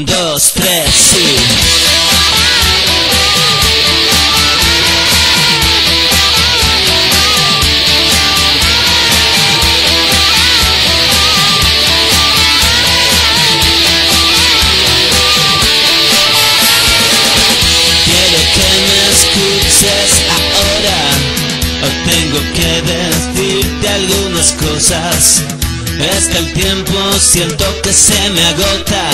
Un, dos, tres. Quiero que me escuches ahora. Tengo que decirte algunas cosas. Que el tiempo siento que se me agota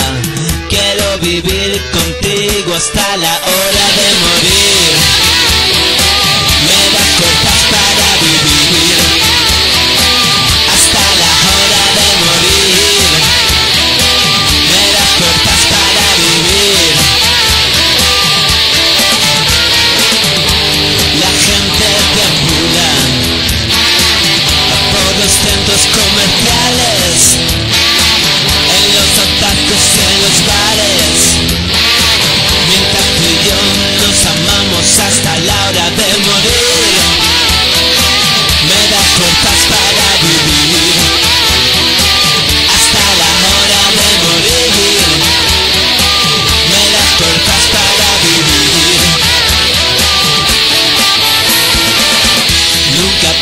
Quiero vivir contigo hasta la hora de morir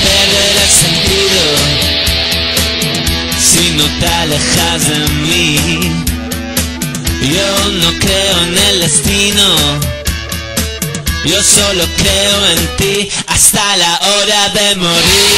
Nunca perderé el sentido si no te alejas de mí. Yo no creo en el destino, yo solo creo en ti hasta la hora de morir.